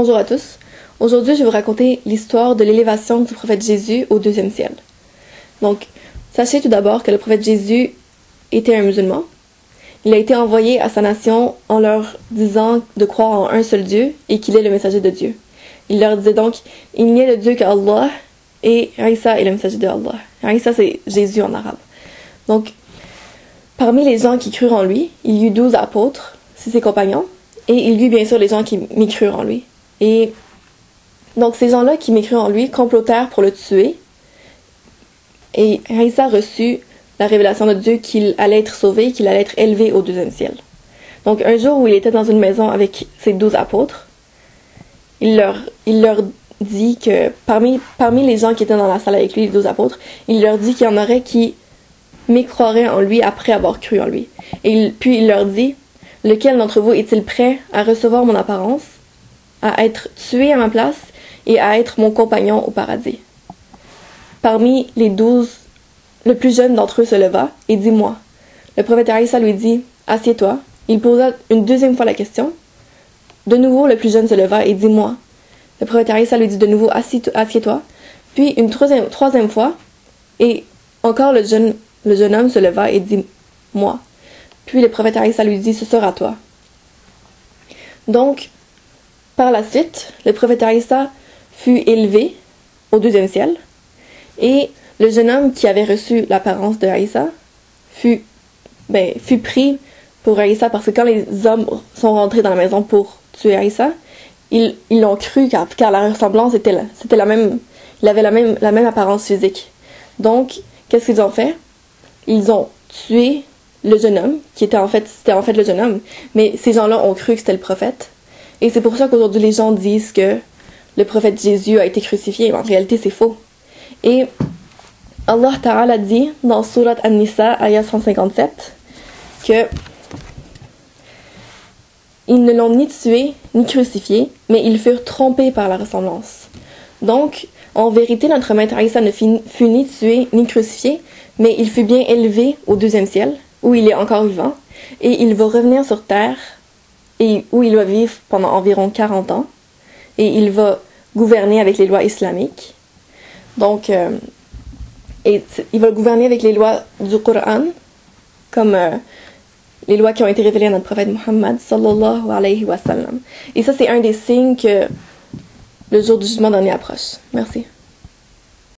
Bonjour à tous. Aujourd'hui, je vais vous raconter l'histoire de l'élévation du prophète Jésus au deuxième ciel. Donc, sachez tout d'abord que le prophète Jésus était un musulman. Il a été envoyé à sa nation en leur disant de croire en un seul Dieu et qu'il est le messager de Dieu. Il leur disait donc, il n'y a de Dieu qu'Allah et Isa est le messager de Allah. Isa, c'est Jésus en arabe. Donc, parmi les gens qui crurent en lui, il y eut douze apôtres, c'est ses compagnons, et il y eut bien sûr les gens qui m'écrurent en lui. Et donc, ces gens-là qui m'écrirent en lui complotèrent pour le tuer. Et Isa reçut la révélation de Dieu qu'il allait être sauvé, qu'il allait être élevé au deuxième ciel. Donc, un jour où il était dans une maison avec ses douze apôtres, il leur, dit que parmi, parmi les gens qui étaient dans la salle avec lui, les douze apôtres, il leur dit qu'il y en aurait qui mécroiraient en lui après avoir cru en lui. Et puis il leur dit, lequel d'entre vous est-il prêt à recevoir mon apparence, à être tué à ma place et à être mon compagnon au paradis? Parmi les douze, le plus jeune d'entre eux se leva et dit moi. Le prophète Aïssa lui dit, assieds-toi. Il posa une deuxième fois la question. De nouveau, le plus jeune se leva et dit moi. Le prophète Aïssa lui dit de nouveau Assieds-toi. Puis une troisième, fois, et encore le jeune, le jeune homme se leva et dit Moi. Puis le prophète Aïssa lui dit Ce sera toi. Donc, par la suite, le prophète Aïssa fut élevé au deuxième ciel, et le jeune homme qui avait reçu l'apparence de Aïssa fut, ben, fut pris pour Aïssa parce que quand les hommes sont rentrés dans la maison pour tuer Aïssa, ils l'ont cru car, car, la ressemblance était. C'était la même. Il avait la même, la même apparence physique. Donc, qu'est-ce qu'ils ont fait? Ils ont tué le jeune homme, qui était en fait, en fait le jeune homme. Mais ces gens-là ont cru que c'était le prophète. Et c'est pour ça qu'aujourd'hui les gens disent que le prophète Jésus a été crucifié. Mais en réalité, c'est faux. Et Allah Ta'ala dit dans Surat An-Nisa, ayat 157, que ils ne l'ont ni tué ni crucifié, mais ils furent trompés par la ressemblance. Donc, en vérité, notre maître Aïssa ne fut ni tué ni crucifié, mais il fut bien élevé au deuxième ciel, où il est encore vivant, et il va revenir sur terre, et où il va vivre pendant environ 40 ans, et il va gouverner avec les lois islamiques. Donc, euh, il va gouverner avec les lois du Coran, comme euh, les lois qui ont été révélées à notre prophète Muhammad sallallahu alayhi wa. Et ça, c'est un des signes que le jour du jugement dernier approche. Merci.